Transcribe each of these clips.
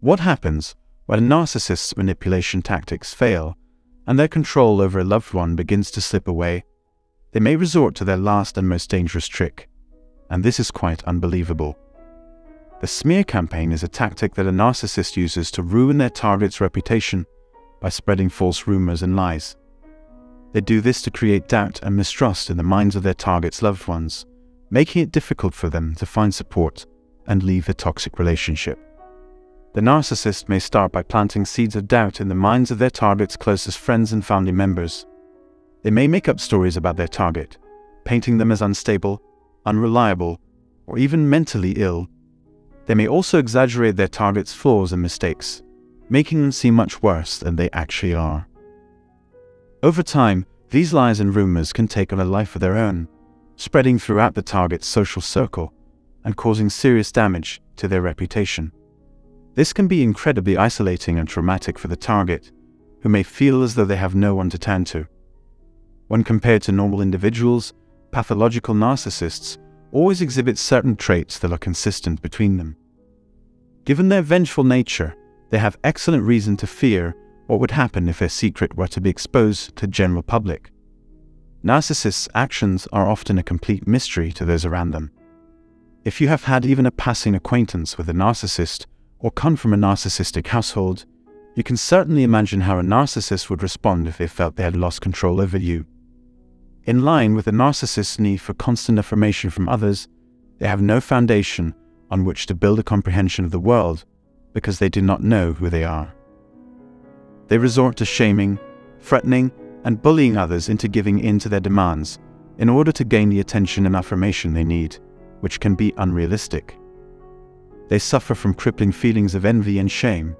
What happens when a narcissist's manipulation tactics fail and their control over a loved one begins to slip away? They may resort to their last and most dangerous trick, and this is quite unbelievable. The smear campaign is a tactic that a narcissist uses to ruin their target's reputation by spreading false rumors and lies. They do this to create doubt and mistrust in the minds of their target's loved ones, making it difficult for them to find support and leave a toxic relationship. The narcissist may start by planting seeds of doubt in the minds of their target's closest friends and family members. They may make up stories about their target, painting them as unstable, unreliable, or even mentally ill. They may also exaggerate their target's flaws and mistakes, making them seem much worse than they actually are. Over time, these lies and rumors can take on a life of their own, spreading throughout the target's social circle and causing serious damage to their reputation. This can be incredibly isolating and traumatic for the target, who may feel as though they have no one to turn to. When compared to normal individuals, pathological narcissists always exhibit certain traits that are consistent between them. Given their vengeful nature, they have excellent reason to fear what would happen if their secret were to be exposed to the general public. Narcissists' actions are often a complete mystery to those around them. If you have had even a passing acquaintance with a narcissist or come from a narcissistic household, you can certainly imagine how a narcissist would respond if they felt they had lost control over you. In line with a narcissist's need for constant affirmation from others, they have no foundation on which to build a comprehension of the world because they do not know who they are. They resort to shaming, threatening, and bullying others into giving in to their demands in order to gain the attention and affirmation they need, which can be unrealistic. They suffer from crippling feelings of envy and shame.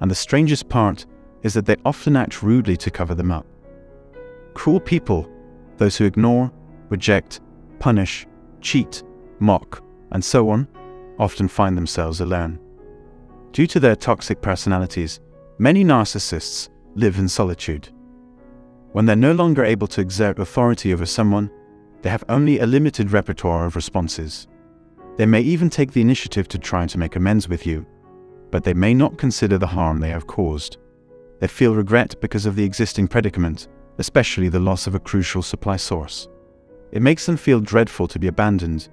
And the strangest part is that they often act rudely to cover them up. Cruel people, those who ignore, reject, punish, cheat, mock, and so on, often find themselves alone. Due to their toxic personalities, many narcissists live in solitude. When they're no longer able to exert authority over someone, they have only a limited repertoire of responses. They may even take the initiative to try to make amends with you, but they may not consider the harm they have caused. They feel regret because of the existing predicament, especially the loss of a crucial supply source. It makes them feel dreadful to be abandoned,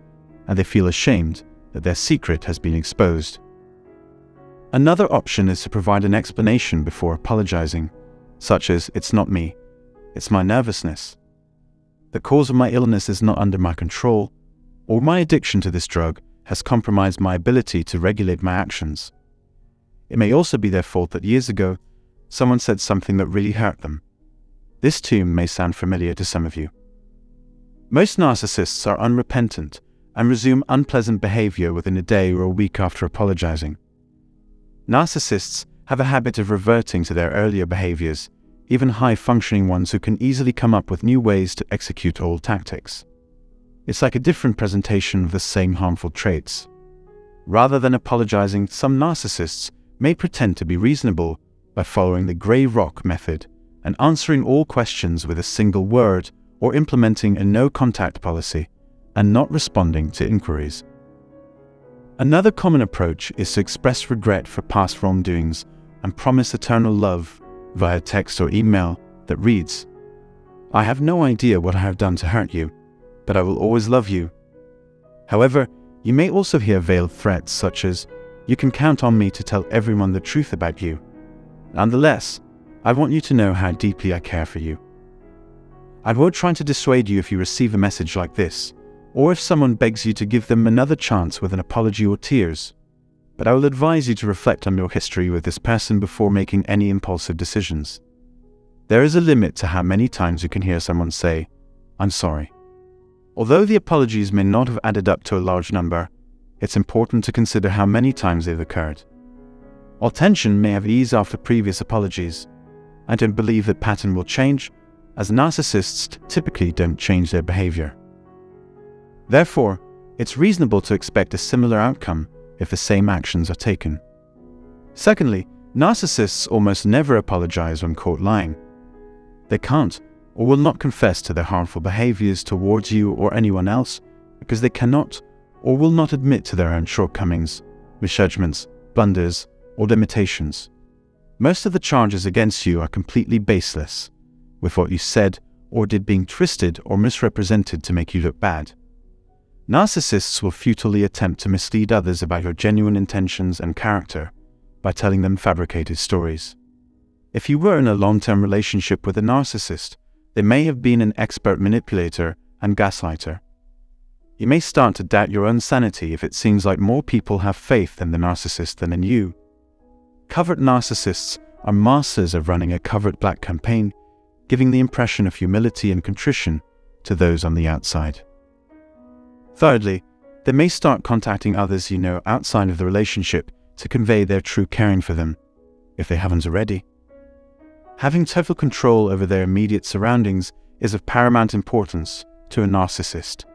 and they feel ashamed that their secret has been exposed. Another option is to provide an explanation before apologizing, such as, It's not me, it's my nervousness. The cause of my illness is not under my control, or my addiction to this drug has compromised my ability to regulate my actions. It may also be their fault that years ago, someone said something that really hurt them. This too may sound familiar to some of you. Most narcissists are unrepentant and resume unpleasant behavior within a day or a week after apologizing. Narcissists have a habit of reverting to their earlier behaviors, even high functioning ones who can easily come up with new ways to execute old tactics. It's like a different presentation of the same harmful traits. Rather than apologizing, some narcissists may pretend to be reasonable by following the grey rock method and answering all questions with a single word or implementing a no contact policy and not responding to inquiries. Another common approach is to express regret for past wrongdoings and promise eternal love via text or email that reads, I have no idea what I have done to hurt you but I will always love you. However, you may also hear veiled threats such as, You can count on me to tell everyone the truth about you. Nonetheless, I want you to know how deeply I care for you. I won't try to dissuade you if you receive a message like this, or if someone begs you to give them another chance with an apology or tears, but I will advise you to reflect on your history with this person before making any impulsive decisions. There is a limit to how many times you can hear someone say, I'm sorry. Although the apologies may not have added up to a large number, it's important to consider how many times they've occurred. While tension may have eased after previous apologies, I don't believe that pattern will change, as narcissists typically don't change their behavior. Therefore, it's reasonable to expect a similar outcome if the same actions are taken. Secondly, narcissists almost never apologize when caught lying. They can't or will not confess to their harmful behaviors towards you or anyone else because they cannot or will not admit to their own shortcomings, misjudgments, blunders, or limitations. Most of the charges against you are completely baseless, with what you said or did being twisted or misrepresented to make you look bad. Narcissists will futilely attempt to mislead others about your genuine intentions and character by telling them fabricated stories. If you were in a long term relationship with a narcissist, they may have been an expert manipulator and gaslighter. You may start to doubt your own sanity if it seems like more people have faith in the narcissist than in you. Covert narcissists are masters of running a covert black campaign, giving the impression of humility and contrition to those on the outside. Thirdly, they may start contacting others you know outside of the relationship to convey their true caring for them, if they haven't already. Having total control over their immediate surroundings is of paramount importance to a narcissist.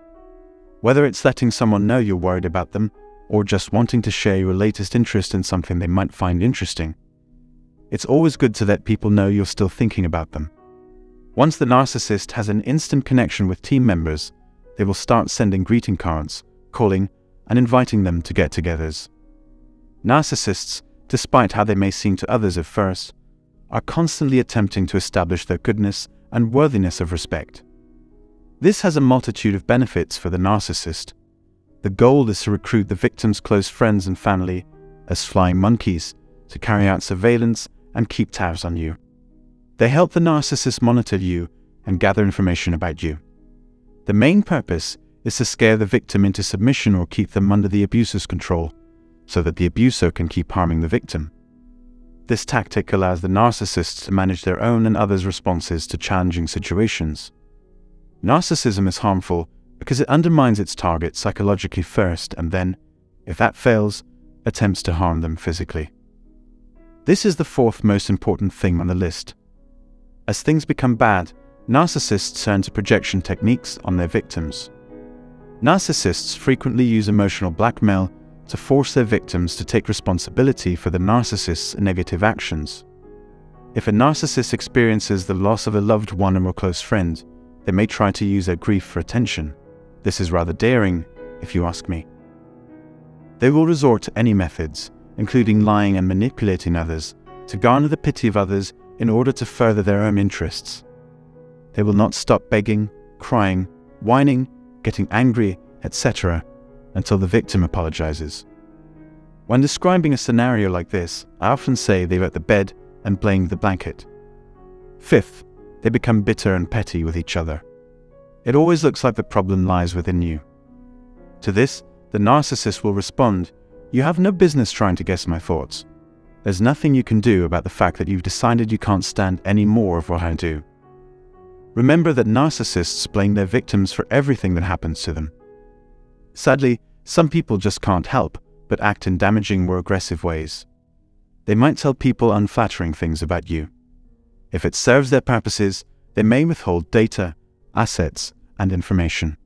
Whether it's letting someone know you're worried about them or just wanting to share your latest interest in something they might find interesting, it's always good to let people know you're still thinking about them. Once the narcissist has an instant connection with team members, they will start sending greeting cards, calling, and inviting them to get togethers. Narcissists, despite how they may seem to others at first, are constantly attempting to establish their goodness and worthiness of respect. This has a multitude of benefits for the narcissist. The goal is to recruit the victim's close friends and family as flying monkeys to carry out surveillance and keep tabs on you. They help the narcissist monitor you and gather information about you. The main purpose is to scare the victim into submission or keep them under the abuser's control, so that the abuser can keep harming the victim. This tactic allows the narcissists to manage their own and others' responses to challenging situations. Narcissism is harmful because it undermines its target psychologically first and then, if that fails, attempts to harm them physically. This is the fourth most important thing on the list. As things become bad, narcissists turn to projection techniques on their victims. Narcissists frequently use emotional blackmail to force their victims to take responsibility for the narcissist's negative actions. If a narcissist experiences the loss of a loved one or a close friend, they may try to use their grief for attention. This is rather daring, if you ask me. They will resort to any methods, including lying and manipulating others, to garner the pity of others in order to further their own interests. They will not stop begging, crying, whining, getting angry, etc., until the victim apologizes. When describing a scenario like this, I often say they're at the bed and playing the blanket. Fifth, they become bitter and petty with each other. It always looks like the problem lies within you. To this, the narcissist will respond, You have no business trying to guess my thoughts. There's nothing you can do about the fact that you've decided you can't stand any more of what I do. Remember that narcissists blame their victims for everything that happens to them. Sadly, some people just can't help but act in damaging or aggressive ways. They might tell people unflattering things about you. If it serves their purposes, they may withhold data, assets, and information.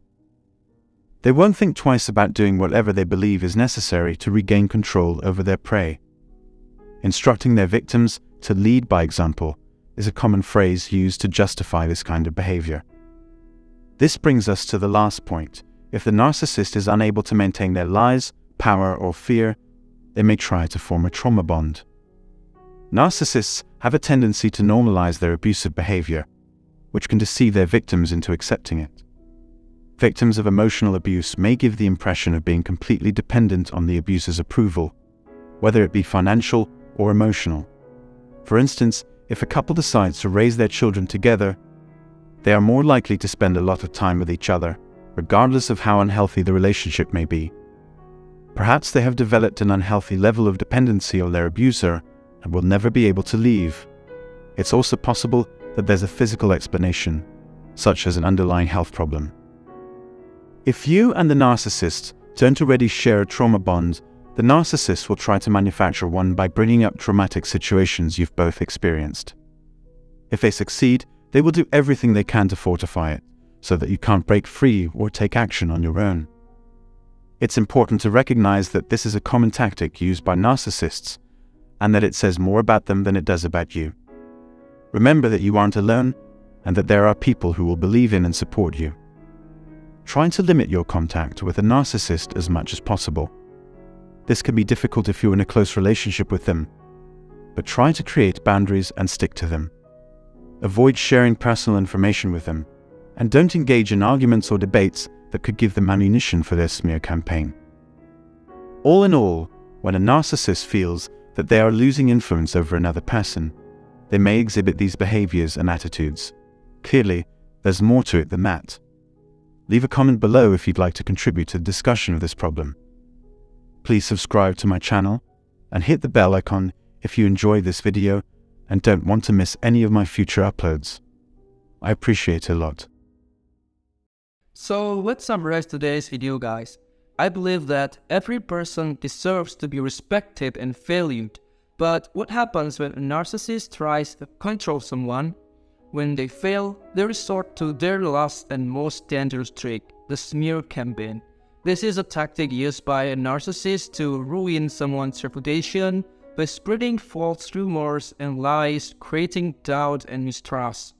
They won't think twice about doing whatever they believe is necessary to regain control over their prey. Instructing their victims to lead by example is a common phrase used to justify this kind of behavior. This brings us to the last point if the narcissist is unable to maintain their lies, power, or fear, they may try to form a trauma bond. Narcissists have a tendency to normalize their abusive behavior, which can deceive their victims into accepting it. Victims of emotional abuse may give the impression of being completely dependent on the abuser's approval, whether it be financial or emotional. For instance, if a couple decides to raise their children together, they are more likely to spend a lot of time with each other regardless of how unhealthy the relationship may be. Perhaps they have developed an unhealthy level of dependency on their abuser and will never be able to leave. It's also possible that there's a physical explanation, such as an underlying health problem. If you and the narcissist don't already share a trauma bond, the narcissist will try to manufacture one by bringing up traumatic situations you've both experienced. If they succeed, they will do everything they can to fortify it so that you can't break free or take action on your own. It's important to recognize that this is a common tactic used by narcissists and that it says more about them than it does about you. Remember that you aren't alone and that there are people who will believe in and support you. Try to limit your contact with a narcissist as much as possible. This can be difficult if you're in a close relationship with them, but try to create boundaries and stick to them. Avoid sharing personal information with them, and don't engage in arguments or debates that could give them ammunition for their smear campaign. All in all, when a narcissist feels that they are losing influence over another person, they may exhibit these behaviors and attitudes. Clearly, there's more to it than that. Leave a comment below if you'd like to contribute to the discussion of this problem. Please subscribe to my channel and hit the bell icon if you enjoy this video and don't want to miss any of my future uploads. I appreciate it a lot. So let's summarize today's video guys. I believe that every person deserves to be respected and valued. But what happens when a narcissist tries to control someone? When they fail, they resort to their last and most dangerous trick, the smear campaign. This is a tactic used by a narcissist to ruin someone's reputation by spreading false rumors and lies, creating doubt and mistrust.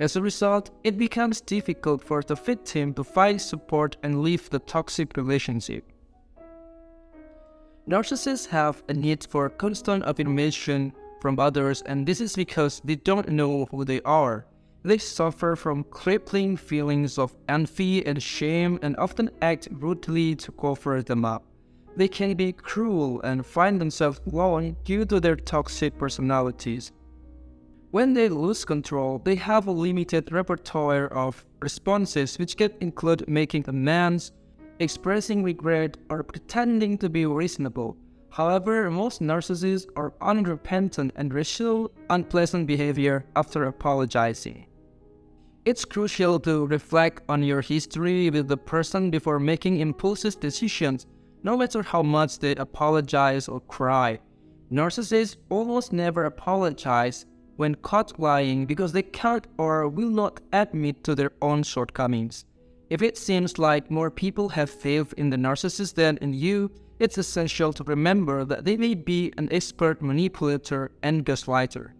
As a result, it becomes difficult for the victim to find support and leave the toxic relationship. Narcissists have a need for constant affirmation from others, and this is because they don't know who they are. They suffer from crippling feelings of envy and shame and often act brutally to cover them up. They can be cruel and find themselves alone due to their toxic personalities. When they lose control, they have a limited repertoire of responses which can include making amends, expressing regret, or pretending to be reasonable. However, most narcissists are unrepentant and resume unpleasant behavior after apologizing. It's crucial to reflect on your history with the person before making impulsive decisions, no matter how much they apologize or cry. Narcissists almost never apologize when caught lying because they can't or will not admit to their own shortcomings. If it seems like more people have faith in the narcissist than in you, it's essential to remember that they may be an expert manipulator and gaslighter.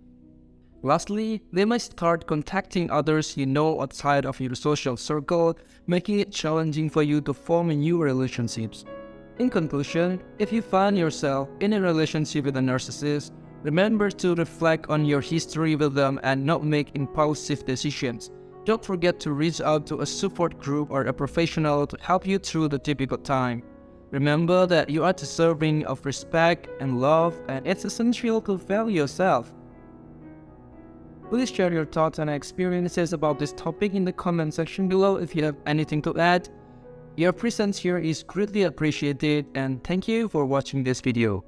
Lastly, they might start contacting others you know outside of your social circle, making it challenging for you to form new relationships. In conclusion, if you find yourself in a relationship with a narcissist, Remember to reflect on your history with them and not make impulsive decisions. Don't forget to reach out to a support group or a professional to help you through the difficult time. Remember that you are deserving of respect and love and it's essential to value yourself. Please share your thoughts and experiences about this topic in the comment section below if you have anything to add. Your presence here is greatly appreciated and thank you for watching this video.